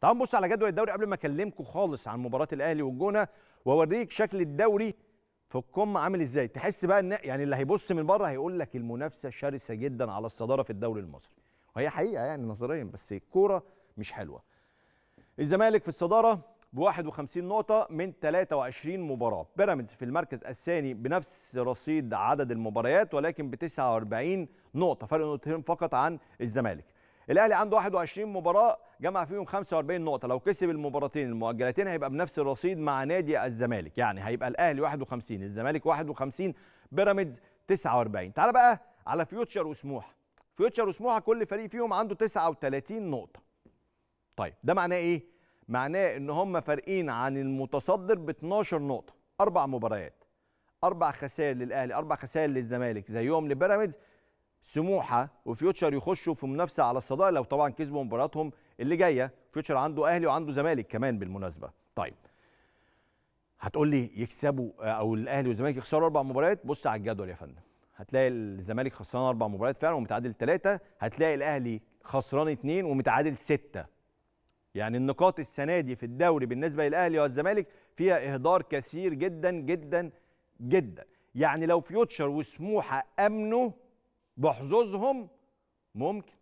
تعالوا نبص على جدول الدوري قبل ما اكلمكم خالص عن مباراة الأهلي والجونة وأوريك شكل الدوري في القمة عامل إزاي. تحس بقى إن يعني اللي هيبص من بره هيقول لك المنافسة شرسة جدا على الصدارة في الدوري المصري. وهي حقيقة يعني نظريا بس الكورة مش حلوة. الزمالك في الصدارة ب 51 نقطة من 23 مباراة، بيراميدز في المركز الثاني بنفس رصيد عدد المباريات ولكن ب 49 نقطة، فرق نقطتين فقط عن الزمالك. الأهلي عنده 21 مباراة جمع فيهم 45 نقطة، لو كسب المباراتين المؤجلتين هيبقى بنفس الرصيد مع نادي الزمالك، يعني هيبقى الأهلي 51 الزمالك 51 بيراميدز 49. تعال بقى على فيوتشر وسموحة. فيوتشر وسموحة كل فريق فيهم عنده 39 نقطة. طيب ده معناه إيه؟ معناه إن هم فارقين عن المتصدر ب 12 نقطة أربع مباريات أربع خسائر للأهلي أربع خسائر للزمالك زيهم لبيراميدز سموحة وفيوتشر يخشوا في منافسة على الصدارة لو طبعا كسبوا مباراتهم اللي جاية. فيوتشر عنده أهلي وعنده زمالك كمان بالمناسبة. طيب هتقول لي يكسبوا أو الأهلي والزمالك يخسروا أربع مباريات؟ بص على الجدول يا فندم. هتلاقي الزمالك خسران أربع مباريات فعلا ومتعادل ثلاثة هتلاقي الأهلي خسران اثنين ومتعادل ستة. يعني النقاط السنة دي في الدوري بالنسبة للأهلي والزمالك فيها إهدار كثير جدا جدا جدا. يعني لو فيوتشر وسموحة آمنوا بحظوظهم ممكن.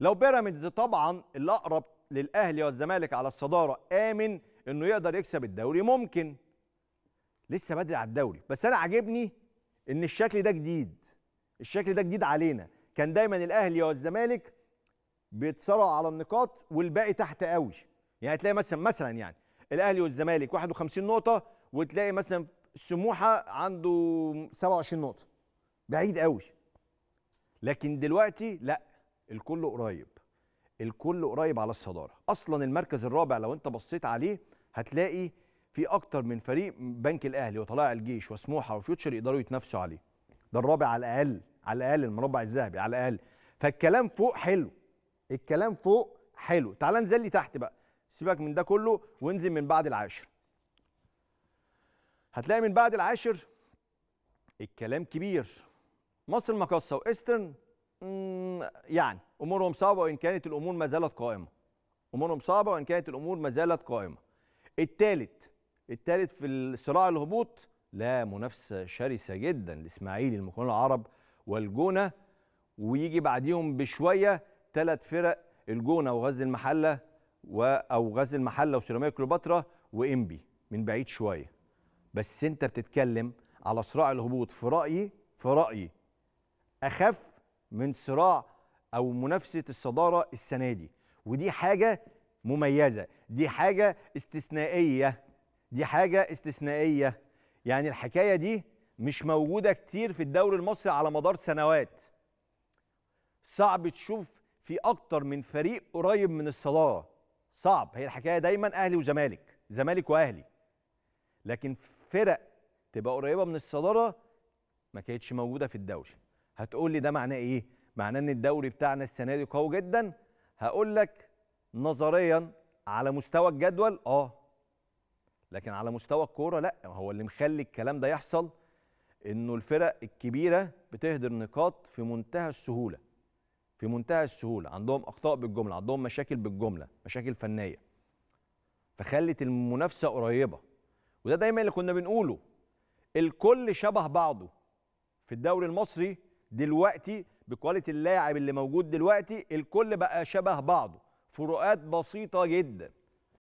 لو بيراميدز طبعا اللي اقرب للأهلي والزمالك على الصدارة آمن إنه يقدر يكسب الدوري ممكن. لسه بدري على الدوري. بس أنا عاجبني إن الشكل ده جديد. الشكل ده جديد علينا. كان دايما الأهلي والزمالك بيتصارعوا على النقاط والباقي تحت قوي. يعني تلاقي مثلا مثلا يعني الأهلي والزمالك 51 نقطة وتلاقي مثلا سموحة عنده 27 نقطة. بعيد قوي. لكن دلوقتي لا الكل قريب. الكل قريب على الصدارة. أصلا المركز الرابع لو أنت بصيت عليه هتلاقي في أكتر من فريق بنك الأهلي وطلائع الجيش وسموحة وفيوتشر يقدروا يتنافسوا عليه. ده الرابع على الأقل على الأقل المربع الذهبي على الأقل. فالكلام فوق حلو. الكلام فوق حلو. تعال انزل لي تحت بقى. سيبك من ده كله وانزل من بعد العاشر. هتلاقي من بعد العاشر الكلام كبير. مصر المقاصه وإيسترن يعني أمورهم صعبة وإن كانت الأمور ما زالت قائمة. أمورهم صعبة وإن كانت الأمور ما زالت قائمة. الثالث الثالث في الصراع الهبوط لا منافسة شرسة جدا الاسماعيلي المقاولون العرب والجونة ويجي بعديهم بشوية ثلاث فرق الجونة وغزل المحلة و أو غزل المحلة وسيراميكا كليوباترا وإنبي من بعيد شوية. بس أنت بتتكلم على صراع الهبوط في رأيي في رأيي أخف من صراع أو منافسة الصدارة السنة دي. ودي حاجة مميزة دي حاجة استثنائية دي حاجة استثنائية. يعني الحكاية دي مش موجودة كتير في الدوري المصري على مدار سنوات. صعب تشوف في أكتر من فريق قريب من الصدارة. صعب. هي الحكاية دايما أهلي وزمالك زمالك وأهلي. لكن فرق تبقى قريبة من الصدارة ما كانتش موجودة في الدوري. هتقول لي ده معناه إيه؟ معناه إن الدوري بتاعنا السنة دي قوي جدا. هقول لك نظريا على مستوى الجدول آه. لكن على مستوى الكورة لا هو اللي مخلي الكلام ده يحصل إنه الفرق الكبيرة بتهدر نقاط في منتهى السهولة في منتهى السهولة. عندهم أخطاء بالجملة عندهم مشاكل بالجملة مشاكل فنية. فخلت المنافسة قريبة. وده دايما اللي كنا بنقوله. الكل شبه بعضه في الدوري المصري دلوقتي بكواليتي اللاعب اللي موجود دلوقتي الكل بقى شبه بعضه. فروقات بسيطة جدا.